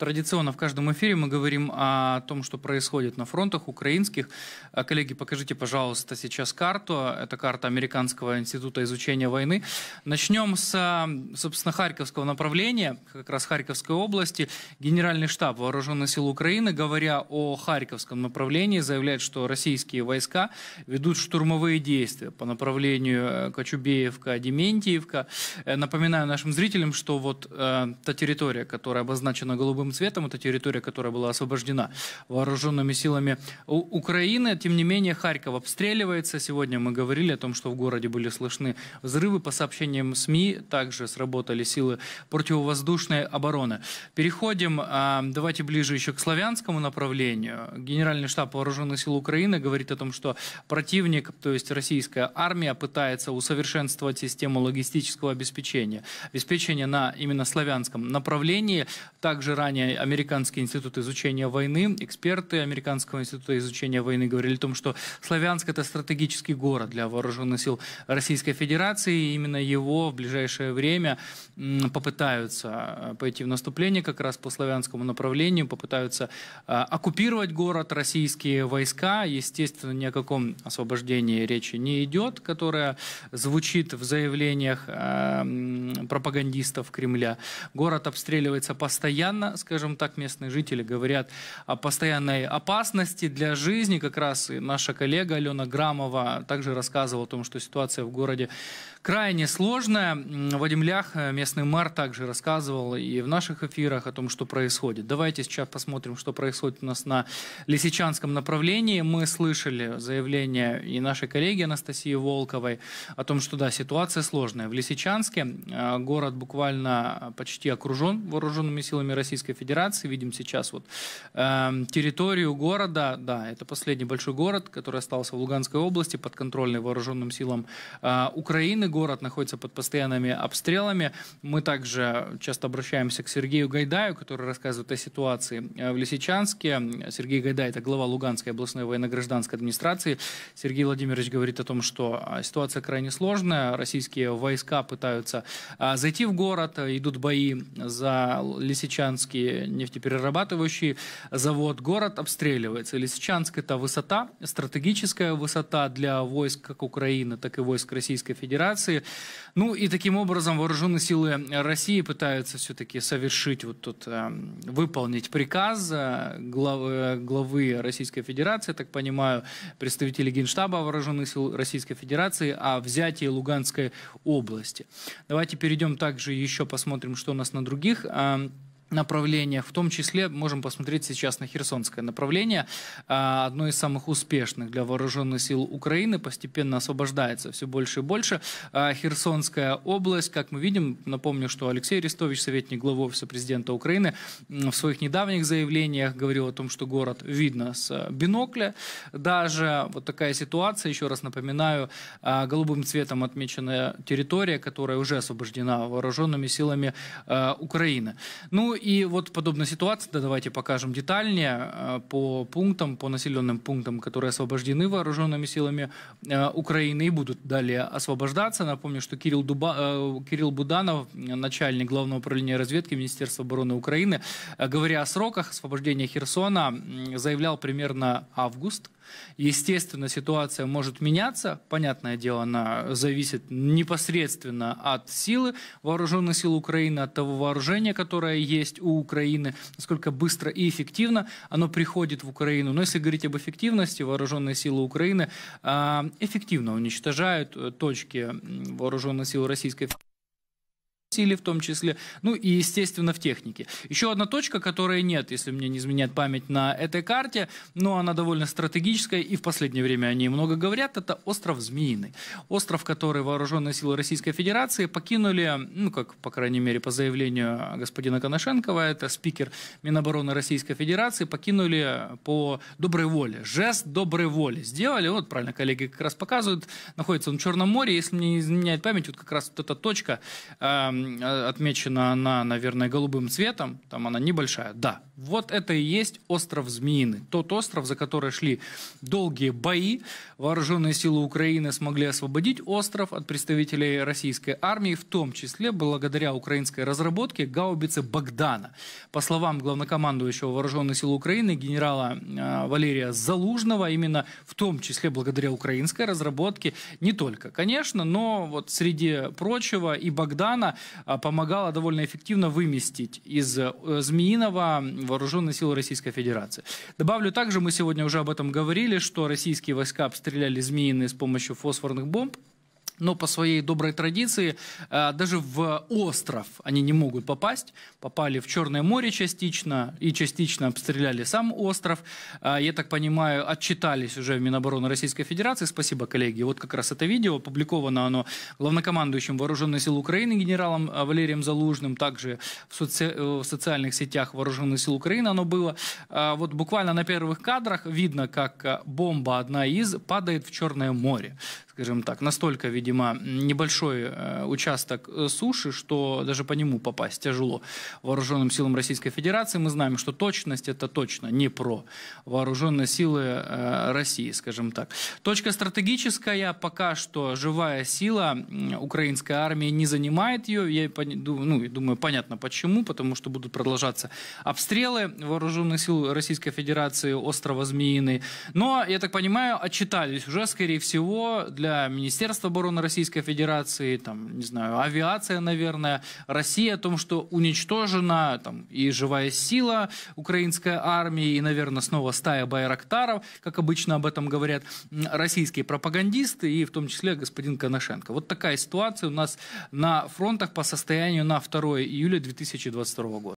Традиционно в каждом эфире мы говорим о том, что происходит на фронтах украинских. А, коллеги, покажите, пожалуйста, сейчас карту. Это карта Американского института изучения войны. Начнем с, собственно, Харьковского направления, как раз Харьковской области. Генеральный штаб Вооруженных сил Украины, говоря о Харьковском направлении, заявляет, что российские войска ведут штурмовые действия по направлению э, Кочубеевка, Дементьевка. Э, напоминаю нашим зрителям, что вот э, та территория, которая обозначена голубым красным цветом. Это территория, которая была освобождена вооруженными силами Украины. Тем не менее, Харьков обстреливается. Сегодня мы говорили о том, что в городе были слышны взрывы. По сообщениям СМИ также сработали силы противовоздушной обороны. Переходим, а, давайте ближе еще к славянскому направлению. Генеральный штаб вооруженных сил Украины говорит о том, что противник, то есть российская армия, пытается усовершенствовать систему логистического обеспечения. Обеспечение на именно славянском направлении. Также ранее ранее Американский институт изучения войны, эксперты Американского института изучения войны говорили о том, что Славянск это стратегический город для вооруженных сил Российской Федерации, и именно его в ближайшее время попытаются э, пойти в наступление как раз по славянскому направлению, попытаются э, оккупировать город российские войска. Естественно, ни о каком освобождении речи не идет, которое звучит в заявлениях э, пропагандистов Кремля. Город обстреливается постоянно, скажем так, местные жители говорят о постоянной опасности для жизни. Как раз и наша коллега Алена Грамова также рассказывала о том, что ситуация в городе крайне сложная. Вадим Лях, местный мэр, также рассказывал и в наших эфирах о том, что происходит. Давайте сейчас посмотрим, что происходит у нас на Лисичанском направлении. Мы слышали заявление и нашей коллеги Анастасии Волковой о том, что да, ситуация сложная. В Лисичанске э, город буквально почти окружен вооруженными силами Российской Федерации. Видим сейчас вот э, территорию города. Да, это последний большой город, который остался в Луганской области, подконтрольный вооруженным силам э, Украины город находится под постоянными обстрелами. Мы также часто обращаемся к Сергею Гайдаю, который рассказывает о ситуации в Лисичанске. Сергей Гайдай – это глава Луганской областной военно-гражданской администрации. Сергей Владимирович говорит о том, что а, ситуация крайне сложная. Российские войска пытаются а, зайти в город, идут бои за Лисичанский нефтеперерабатывающий завод. Город обстреливается. Лисичанск – это высота, стратегическая высота для войск как Украины, так и войск Российской Федерации. Ну и таким образом вооруженные силы России пытаются все-таки совершить вот тут, э, выполнить приказ э, главы, главы Российской Федерации, так понимаю, представителей Генштаба вооруженных сил Российской Федерации о взятии Луганской области. Давайте перейдем также еще посмотрим, что у нас на других э, направлениях. В том числе можем посмотреть сейчас на Херсонское направление. А, одно из самых успешных для вооруженных сил Украины. Постепенно освобождается все больше и больше. А, Херсонская область, как мы видим, напомню, что Алексей Арестович, советник главы Офиса президента Украины, в своих недавних заявлениях говорил о том, что город видно с бинокля. Даже вот такая ситуация, еще раз напоминаю, а, голубым цветом отмеченная территория, которая уже освобождена вооруженными силами Украины. Ну и вот подобная ситуация, да, давайте покажем детальнее э, по пунктам, по населенным пунктам, которые освобождены вооруженными силами э, Украины и будут далее освобождаться. Напомню, что Кирилл, Дуба, э, Кирилл Буданов, начальник Главного управления разведки Министерства обороны Украины, говоря о сроках освобождения Херсона, заявлял примерно август Естественно, ситуация может меняться. Понятное дело, она зависит непосредственно от силы вооруженных сил Украины, от того вооружения, которое есть у Украины, насколько быстро и эффективно оно приходит в Украину. Но если говорить об эффективности, вооруженные силы Украины а, эффективно уничтожают э, точки вооруженных сил Российской Федерации силе в том числе, ну и, естественно, в технике. Еще одна точка, которой нет, если мне не изменяет память на этой карте, но она довольно стратегическая, и в последнее время о ней много говорят, это остров Змеиный. Остров, который вооруженные силы Российской Федерации покинули, ну, как, по крайней мере, по заявлению господина Коношенкова, это спикер Минобороны Российской Федерации, покинули по доброй воле. Жест доброй воли сделали, вот правильно коллеги как раз показывают, находится он в Черном море, если мне не изменяет память, вот как раз вот эта точка, э, отмечена она, наверное, голубым цветом, там она небольшая. Да, вот это и есть остров Змеиный. Тот остров, за который шли долгие бои. Вооруженные силы Украины смогли освободить остров от представителей российской армии, в том числе благодаря украинской разработке гаубицы Богдана. По словам главнокомандующего Вооруженных сил Украины генерала э, Валерия Залужного, именно в том числе благодаря украинской разработке, не только, конечно, но вот среди прочего и Богдана э, помогала довольно эффективно выместить из э, Змеиного вооруженные силы Российской Федерации. Добавлю также, мы сегодня уже об этом говорили, что российские войска обстреляли Змеиные с помощью фосфорных бомб но по своей доброй традиции э, даже в остров они не могут попасть. Попали в Черное море частично и частично обстреляли сам остров. Э, я так понимаю, отчитались уже в Минобороны Российской Федерации. Спасибо, коллеги. Вот как раз это видео, опубликовано оно главнокомандующим Вооруженных сил Украины генералом э, Валерием Залужным, также в, соци... в социальных сетях Вооруженных сил Украины оно было. Вот буквально на первых кадрах видно, как бомба одна из падает в Черное море скажем так, настолько, видимо, небольшой э, участок э, суши, что даже по нему попасть тяжело вооруженным силам Российской Федерации. Мы знаем, что точность это точно не про вооруженные силы э, России, скажем так. Точка стратегическая, пока что живая сила украинской армии не занимает ее. Я ну, думаю, понятно почему, потому что будут продолжаться обстрелы вооруженных сил Российской Федерации острова Змеиный. Но, я так понимаю, отчитались уже, скорее всего, для для Министерства обороны Российской Федерации, там, не знаю, авиация, наверное, Россия о том, что уничтожена там, и живая сила украинской армии, и, наверное, снова стая байрактаров, как обычно об этом говорят российские пропагандисты, и в том числе господин Коношенко. Вот такая ситуация у нас на фронтах по состоянию на 2 июля 2022 года.